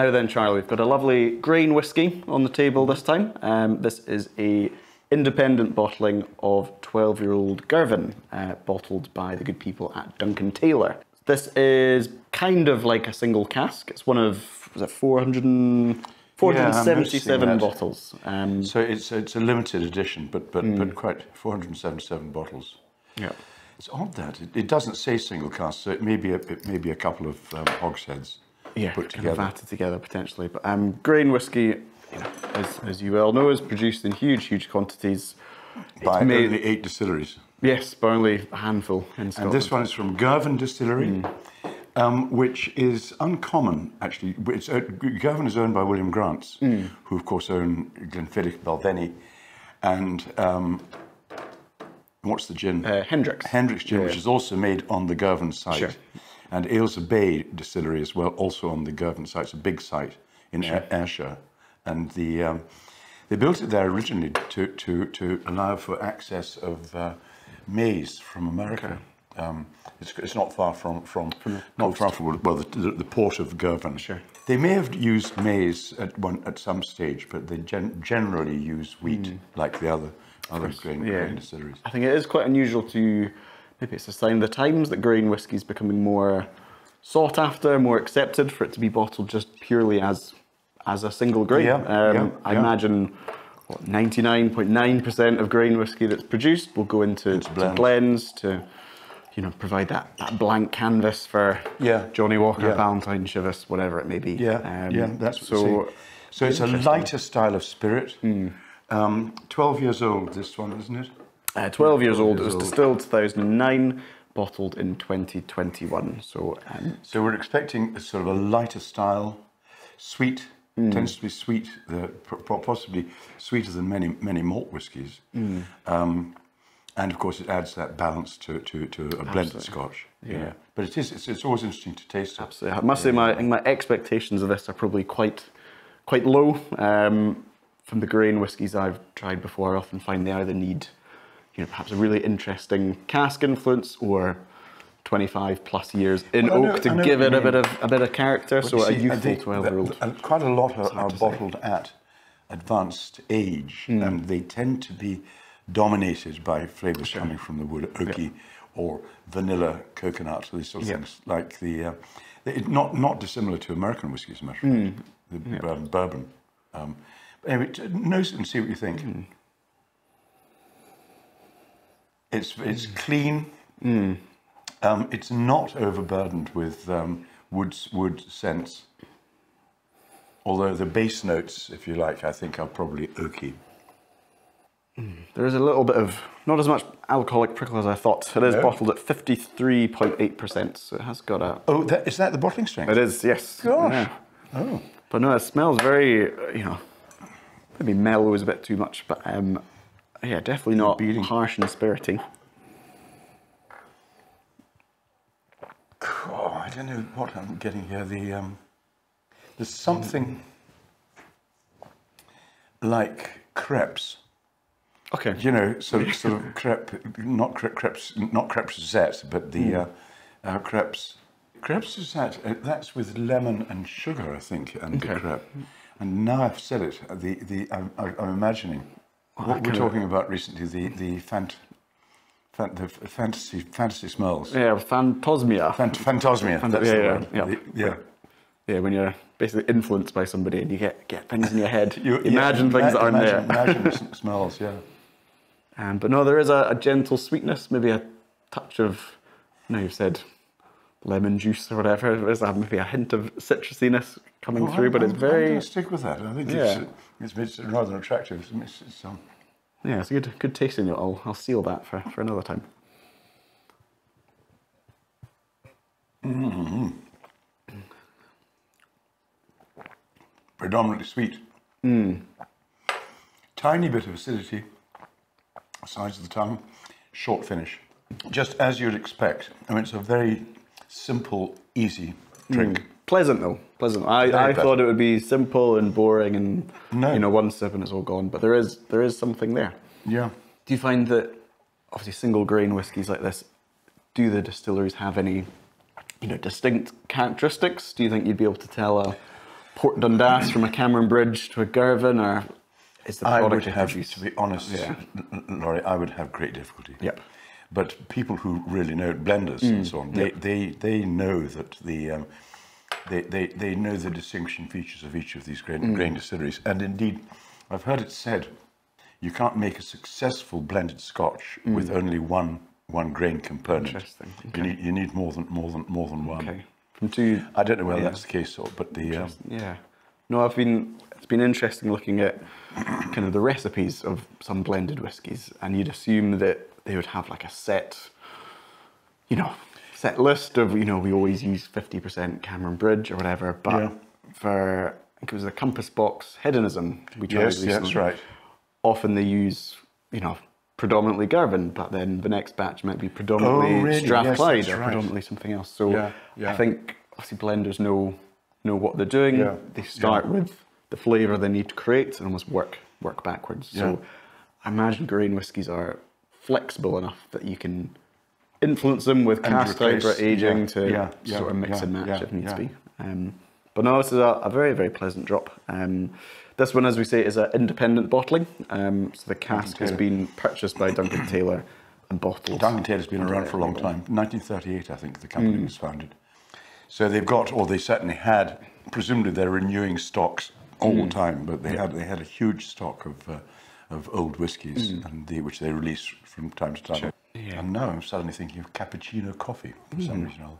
Now then, Charlie, we've got a lovely grain whiskey on the table this time. Um, this is a independent bottling of 12-year-old Girvan, uh, bottled by the good people at Duncan Taylor. This is kind of like a single cask. It's one of, was it 400 and, 477 that. bottles. Um, So it's it's a limited edition, but but but quite 477 bottles. yeah. It's odd that it, it doesn't say single cask, so it may be a, it may be a couple of um, hogsheads yeah, put kind of together. together potentially. But um, grain whiskey, you know, as, as you well know, is produced in huge, huge quantities. by made- only eight distilleries. Yes, by only a handful in Scotland. And this one is from Girvan Distillery, um, which is uncommon, actually. It's, uh, Girvan is owned by William Grants, who, of course, own Glenfiddich, Balvenie, and um, what's the gin? uh, Hendrick's. Hendrick's Gin, which is also made on the Girvan site. Sure. And Ailsa Bay Distillery as well, also on the Girvan site. It's a big site in Air- Ayrshire. And the, um, they built it there originally to, to, to allow for access of uh, maize from America. Um, it's, it's not far from, from, not far from well the, the, the port of Girvan. Sure. They may have used maize at one at some stage, but they gen- generally use wheat like the other other grain, Mm. Yeah. grain distilleries. I think it is quite unusual to, maybe it's a sign of the times that grain whiskey is becoming more sought after, more accepted for it to be bottled just purely as as a single grain. Yeah, um, yeah, I yeah. imagine 99.9% of grain whiskey that's produced will go into, to blends. blends. to, you know, provide that, that blank canvas for Yeah. Johnnie Walker, Yeah. Ballantine, Chivas, whatever it may be. Yeah, Um, yeah, that's so. so. It's a lighter style of spirit. Um, Twelve years old, this one, isn't it? Uh, 12 years old. It was old. distilled 2009, bottled in 2021. So, um, So we're expecting a sort of a lighter style, sweet. Tends to be sweet, uh, possibly sweeter than many many malt whiskies. Um, and of course, it adds that balance to to, to a blended Scotch. Yeah. But it is it's, it's always interesting to taste it. so I must say, my my expectations of this are probably quite quite low. Um, from the grain whiskies I've tried before, I often find they either need, you know, perhaps a really interesting cask influence or 25 plus years in Well, I know- oak to give it a bit of a bit of character. So a youthful think 12 year old. and Quite a lot are, are to say. bottled at advanced age, Hmm. and they tend to be dominated by flavours coming from the wood, oaky or vanilla, coconut, these sort of Yeah. things. Like the, uh, it, not not dissimilar to American whiskey, as a matter of Hmm. fact, the um, bourbon. Um, but anyway, nose and see what you think. Hmm. It's it's Hmm. clean. Um, it's not overburdened with um, wood wood scents. Although the base notes, if you like, I think are probably oaky. There is a little bit of not as much alcoholic prickle as I thought. It is No? bottled at 53.8%, so it has got a. Oh, that, is that the bottling strength? It is, yes. Gosh. Yeah. Oh, But no, it smells very, uh, you know, maybe mellow is a bit too much, but um, yeah, definitely not Beating. harsh and spirity. oh, I don't know what I'm getting here. The um, there's something like crepes. Okay. You know, sort of, sort of crepe, not crepe, crepes, not crepes Suzette, but the uh, uh, crepes, crepes Suzette. Uh, that's with lemon and sugar, I think, and the Okay. crepe. And now I've said it, the the I'm I'm imagining what we're talking about recently. The the fant, fant the fantasy fantasy smells. Yeah, phantosmia. Fant, phantosmia. Phant- yeah, yeah, yeah. The- yeah. yeah, when you're basically influenced by somebody and you get, get things in your head. You- yeah, imagine things that aren't imagine, there. Imagine smells. Yeah. Um, but no, there is a, a gentle sweetness, maybe a touch of, No, you've said lemon juice or whatever. There's a, maybe a hint of citrusiness coming Well, through, I'm- but it's I'm- I'm very, stick with that. I think Yeah. it's, it's, rather attractive. It's, it's, um, yeah, it's a good, good tasting. I'll, I'll seal that for, for another time. predominantly sweet. Tiny bit of acidity, size of the tongue, short finish. Just as you'd expect. I mean, it's a very simple, easy hmm. drink. Pleasant though, pleasant. I, I pleasant. thought it would be simple and boring and No. you know one sip and it's all gone. But there is there is something there. Yeah. Do you find that obviously single grain whiskies like this, do the distilleries have any you know distinct characteristics? Do you think you'd be able to tell a Port Dundas from a Cameron Bridge to a Girvan, or is the product I would have, to be honest, Yeah. Laurie, I would have great difficulty. Yep. But people who really know blenders and so on, they, they, they know that the um, they, they, they know the distinguishing features of each of these grain, grain distilleries. And indeed, I've heard it said, you can't make a successful blended Scotch with only one one grain component. Interesting, You need you need more than more than more than one. Okay. From two I don't know whether Yeah. that's the case, or but the um, Yeah. No, I've been. It's been interesting looking at kind of the recipes of some blended whiskies, and you'd assume that they would have like a set, you know, set list of you know we always use fifty percent Cameron Bridge or whatever. But Yeah. for I think it was the Compass Box Hedonism we tried Yes, recently. that's right. Often they use you know predominantly Girvan, but then the next batch might be predominantly Oh, really? Strathclyde Yes, or right. predominantly something else. So Yeah, yeah. I think obviously blenders know know what they're doing. Yeah, They start with the flavour they need to create and almost work work backwards. Yeah. So I imagine grain whiskies are flexible enough that you can influence them with And cask type or aging yeah, to yeah, sort of mix and match if needs be. Um, but no, this is a, a very, very pleasant drop. Um, this one, as we say, is an independent bottling. Um, so the cask has been purchased by Duncan Taylor and bottled. Duncan Taylor's been around for a long time. 1938, I think, the company was founded. So they've got, or they certainly had, presumably they're renewing stocks all the mm. time, but they had they had a huge stock of uh, of old whiskies, mm. and the, which they release from time to time. Yeah. And now I'm suddenly thinking of cappuccino coffee for some mm. reason. or other.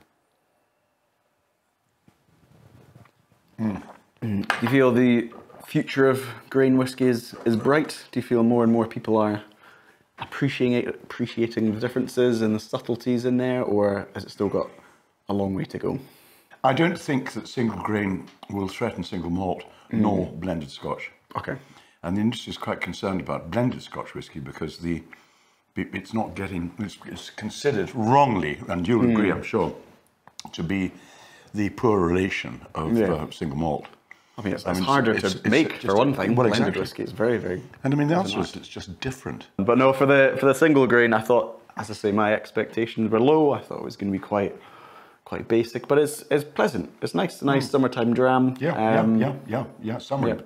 Do you feel the future of grain whiskey is, is bright? Do you feel more and more people are appreciating appreciating the differences and the subtleties in there, or has it still got a long way to go? I don't think that single grain will threaten single malt nor blended Scotch. Okay. And the industry is quite concerned about blended Scotch whisky because the it's not getting it's, it's considered wrongly, and you'll Hmm. agree, I'm sure, to be the poor relation of Yeah. uh, single malt. I mean, it's, I it's mean, harder it's- to it's make for one thing. well, blended exactly. whiskey is very, very. And I mean, the answer is it's just different. But no, for the for the single grain, I thought, as I say, my expectations were low. I thought it was going to be quite quite basic, but it's it's pleasant. It's nice, nice summertime dram. Yeah, Um, yeah, yeah, yeah, yeah. Summer. yeah.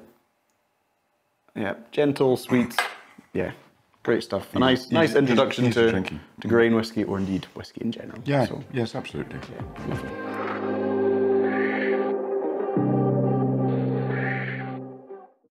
Yeah, gentle, sweet. Yeah, great stuff. A nice, easy- nice easy- introduction easy to to grain whiskey or indeed whiskey in general. Yeah, So, yes, absolutely. lovely.